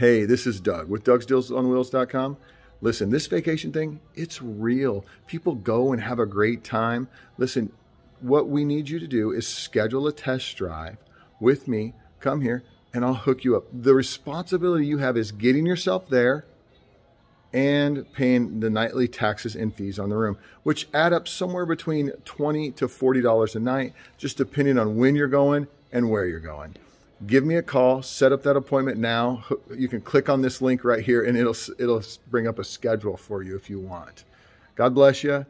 Hey, this is Doug with Doug's Deals on Wheels.com. Listen, this vacation thing, it's real. People go and have a great time. Listen, what we need you to do is schedule a test drive with me. Come here and I'll hook you up. The responsibility you have is getting yourself there and paying the nightly taxes and fees on the room, which add up somewhere between 20 to $40 a night, just depending on when you're going and where you're going. Give me a call, set up that appointment now. You can click on this link right here and it'll, it'll bring up a schedule for you if you want. God bless you.